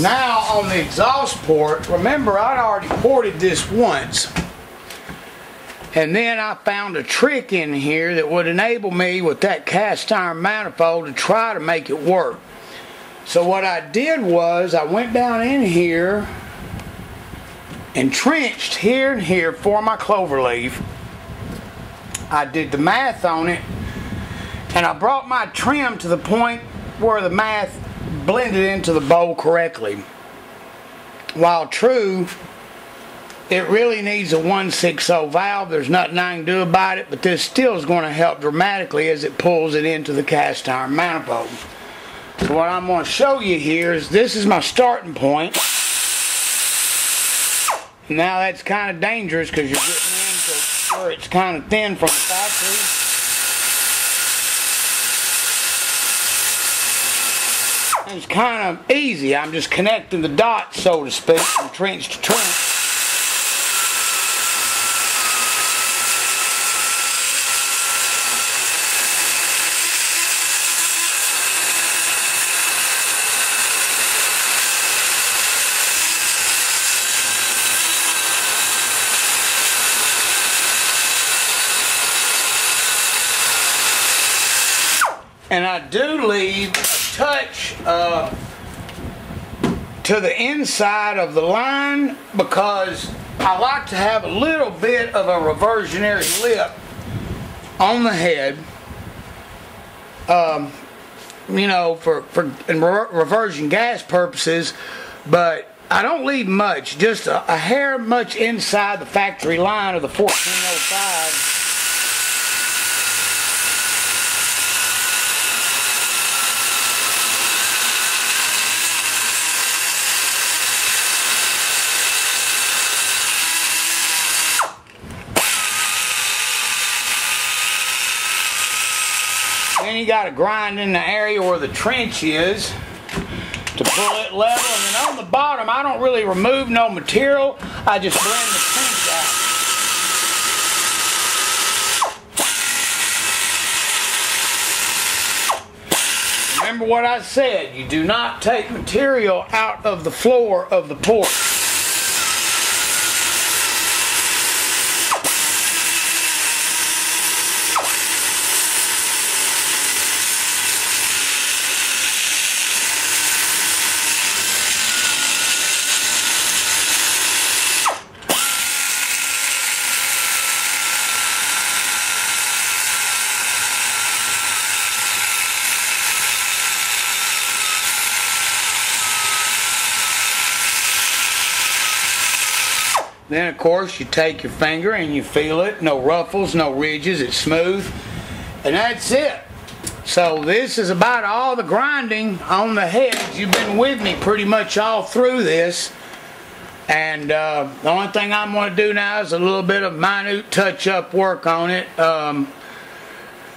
Now on the exhaust port, remember I'd already ported this once. And then I found a trick in here that would enable me with that cast iron manifold to try to make it work. So what I did was I went down in here and here and here for my clover leaf. I did the math on it and I brought my trim to the point where the math blended into the bowl correctly. While true, it really needs a 160 valve. There's nothing I can do about it, but this still is going to help dramatically as it pulls it into the cast iron manifold. So what I'm going to show you here is this is my starting point. Now that's kind of dangerous because you're getting into where it's kind of thin from the factory. It's kind of easy. I'm just connecting the dots, so to speak, from trench to trench. and I do leave touch uh, to the inside of the line because I like to have a little bit of a reversionary lip on the head. Um, you know for, for reversion gas purposes but I don't leave much just a, a hair much inside the factory line of the 1405 got to grind in the area where the trench is to pull it level. And then on the bottom, I don't really remove no material. I just blend the trench out. Remember what I said, you do not take material out of the floor of the port. Then of course you take your finger and you feel it. No ruffles, no ridges, it's smooth. And that's it. So this is about all the grinding on the heads. You've been with me pretty much all through this. And uh, the only thing I'm going to do now is a little bit of minute touch-up work on it. Um,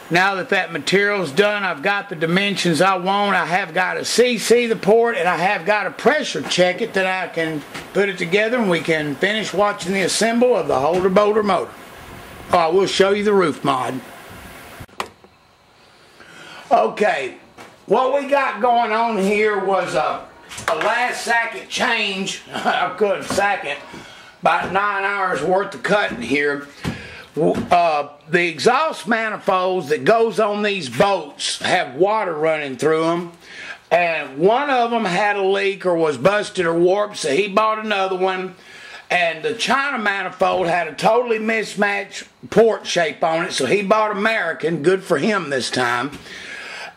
now that that material's done, I've got the dimensions I want. I have got to CC the port and I have got to pressure check it that I can put it together and we can finish watching the assemble of the Holder boulder motor. I will show you the roof mod. Okay, what we got going on here was a, a last second change, a good second, about nine hours worth of cutting here uh, the exhaust manifolds that goes on these boats have water running through them and one of them had a leak or was busted or warped so he bought another one. And the China manifold had a totally mismatched port shape on it so he bought American good for him this time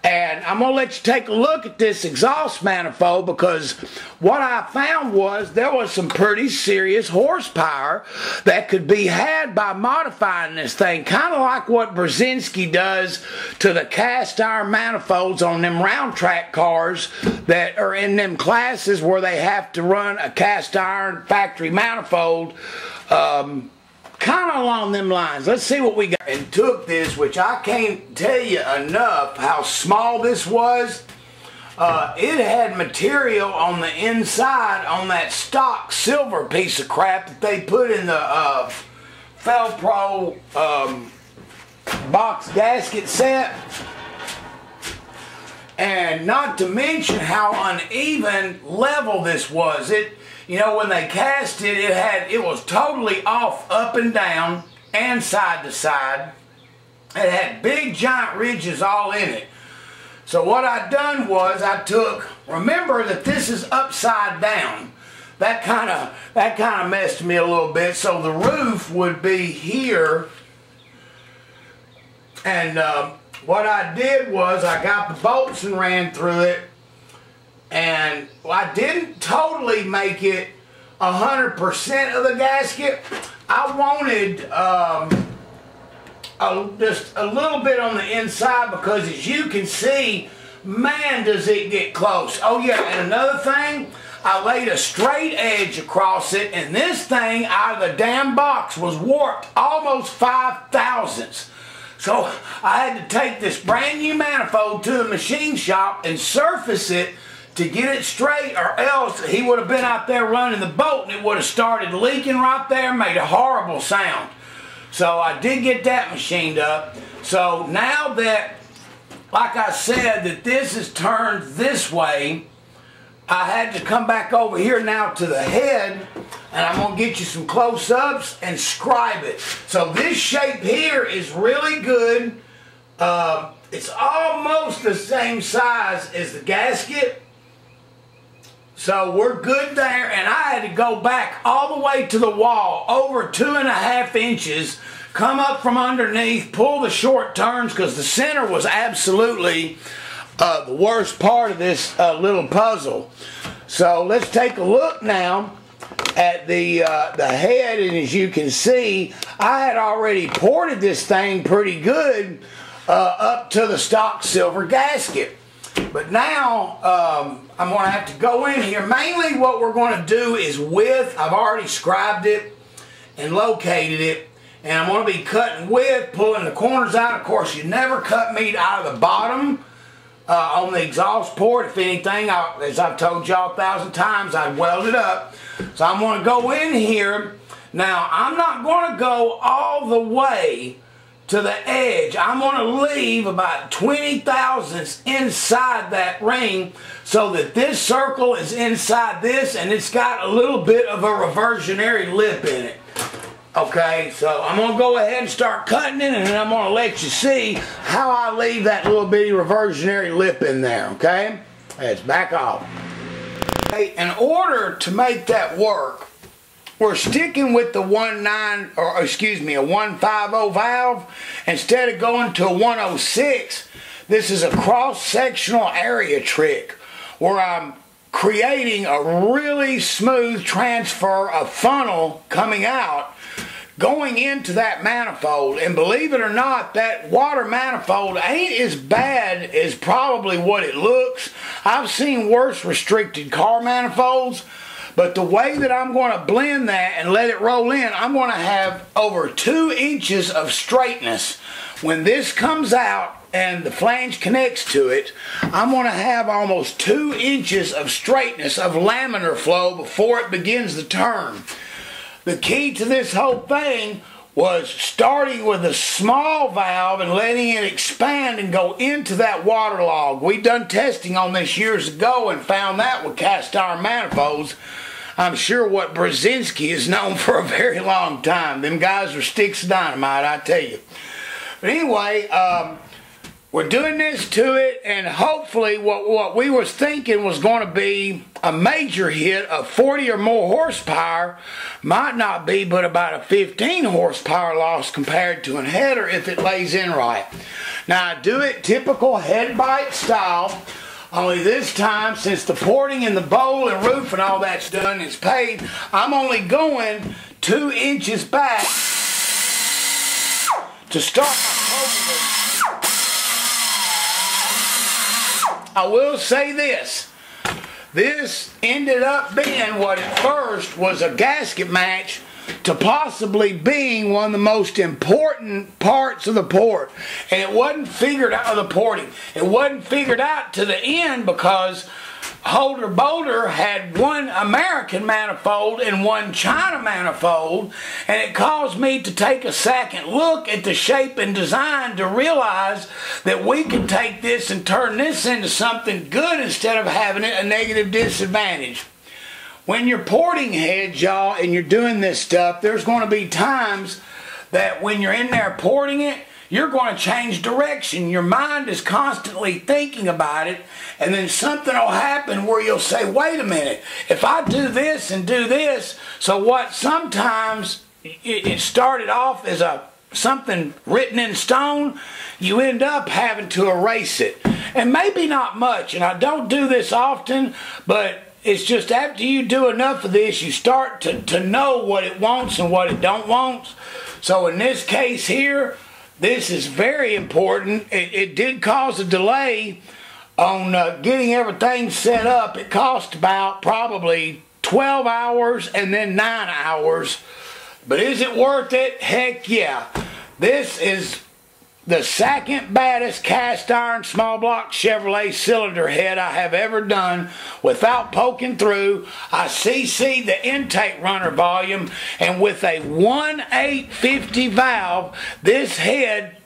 and I'm going to let you take a look at this exhaust manifold because what I found was there was some pretty serious horsepower that could be had by modifying this thing. Kind of like what Brzezinski does to the cast iron manifolds on them round track cars that are in them classes where they have to run a cast iron factory manifold. Um, kind of along them lines. Let's see what we got. And took this, which I can't tell you enough how small this was. Uh, it had material on the inside on that stock silver piece of crap that they put in the uh, Fel-Pro um, box gasket set. And not to mention how uneven level this was. It, you know, when they cast it, it had, it was totally off up and down and side to side. It had big giant ridges all in it. So what I done was I took, remember that this is upside down. That kind of that kind of messed me a little bit. So the roof would be here. And uh, what I did was I got the bolts and ran through it. And I didn't totally make it 100% of the gasket. I wanted um, a, just a little bit on the inside because as you can see, man, does it get close. Oh yeah, and another thing, I laid a straight edge across it, and this thing out of the damn box was warped almost five thousandths. So I had to take this brand new manifold to the machine shop and surface it to get it straight or else he would have been out there running the boat and it would have started leaking right there made a horrible sound. So I did get that machined up. So now that, like I said, that this is turned this way, I had to come back over here now to the head and I'm going to get you some close-ups and scribe it. So this shape here is really good. Uh, it's almost the same size as the gasket. So we're good there and I had to go back all the way to the wall over two and a half inches come up from underneath, pull the short turns because the center was absolutely uh, the worst part of this uh, little puzzle. So let's take a look now at the uh, the head and as you can see I had already ported this thing pretty good uh, up to the stock silver gasket but now um, I'm going to have to go in here mainly what we're going to do is width I've already scribed it and located it and I'm going to be cutting width pulling the corners out of course you never cut meat out of the bottom uh, on the exhaust port. If anything, I, as I've told y'all a thousand times, I'd weld it up. So I'm going to go in here. Now, I'm not going to go all the way to the edge. I'm going to leave about 20 thousandths inside that ring so that this circle is inside this and it's got a little bit of a reversionary lip in it. Okay, so I'm going to go ahead and start cutting it and then I'm going to let you see how I leave that little bitty reversionary lip in there, okay? Let's back off. Okay, in order to make that work, we're sticking with the 1.9, or excuse me, a 150 valve. Instead of going to a 106, this is a cross-sectional area trick where I'm creating a really smooth transfer of funnel coming out going into that manifold. And believe it or not, that water manifold ain't as bad as probably what it looks. I've seen worse restricted car manifolds. But the way that I'm going to blend that and let it roll in, I'm going to have over two inches of straightness. When this comes out and the flange connects to it, I'm going to have almost two inches of straightness of laminar flow before it begins to turn. The key to this whole thing was starting with a small valve and letting it expand and go into that water log. We done testing on this years ago and found that with cast iron manifolds. I'm sure what Brzezinski is known for a very long time. Them guys are sticks of dynamite, I tell you. But anyway, um, we're doing this to it, and hopefully, what, what we was thinking was going to be a major hit of 40 or more horsepower might not be but about a 15 horsepower loss compared to an header if it lays in right. Now, I do it typical Headbytes style. Only this time, since the porting and the bowl and roof and all that's done is paid, I'm only going two inches back to start my I will say this. This ended up being what at first was a gasket match to possibly being one of the most important parts of the port. And it wasn't figured out of the porting. It wasn't figured out to the end because Holder Boulder had one American manifold and one China manifold, and it caused me to take a second look at the shape and design to realize that we can take this and turn this into something good instead of having it a negative disadvantage. When you're porting heads, y'all, and you're doing this stuff, there's going to be times that when you're in there porting it, you're going to change direction. Your mind is constantly thinking about it, and then something will happen where you'll say, wait a minute, if I do this and do this, so what sometimes it started off as a something written in stone, you end up having to erase it. And maybe not much, and I don't do this often, but it's just after you do enough of this, you start to, to know what it wants and what it don't want. So in this case here, this is very important. It, it did cause a delay on uh, getting everything set up. It cost about probably 12 hours and then 9 hours. But is it worth it? Heck yeah. This is the second baddest cast iron small block Chevrolet cylinder head I have ever done without poking through. I CC the intake runner volume and with a 1850 valve this head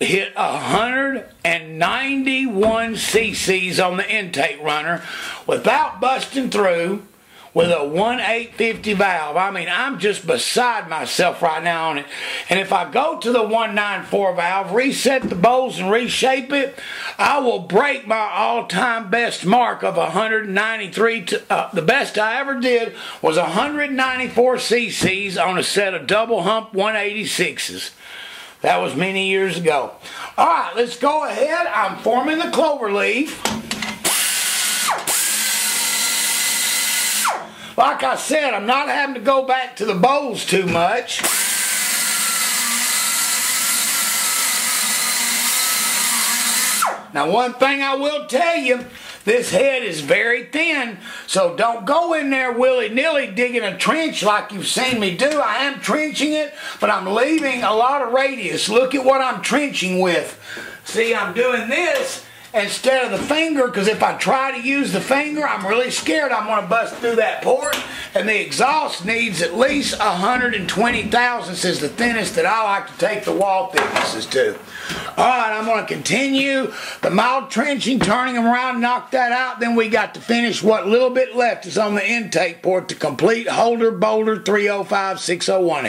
hit 191 cc's on the intake runner without busting through with a 1850 valve. I mean, I'm just beside myself right now on it. And if I go to the 194 valve, reset the bowls and reshape it, I will break my all-time best mark of 193. To, uh, the best I ever did was 194 cc's on a set of double hump 186s. That was many years ago. All right, let's go ahead. I'm forming the clover leaf. Like I said, I'm not having to go back to the bowls too much. Now one thing I will tell you, this head is very thin, so don't go in there willy-nilly digging a trench like you've seen me do. I am trenching it, but I'm leaving a lot of radius. Look at what I'm trenching with. See, I'm doing this instead of the finger because if I try to use the finger I'm really scared I'm going to bust through that port and the exhaust needs at least 120 thousandths is the thinnest that I like to take the wall thicknesses to. Alright, I'm going to continue the mild trenching, turning them around, knock that out. Then we got to finish what little bit left is on the intake port to complete Holder Boulder 305 601.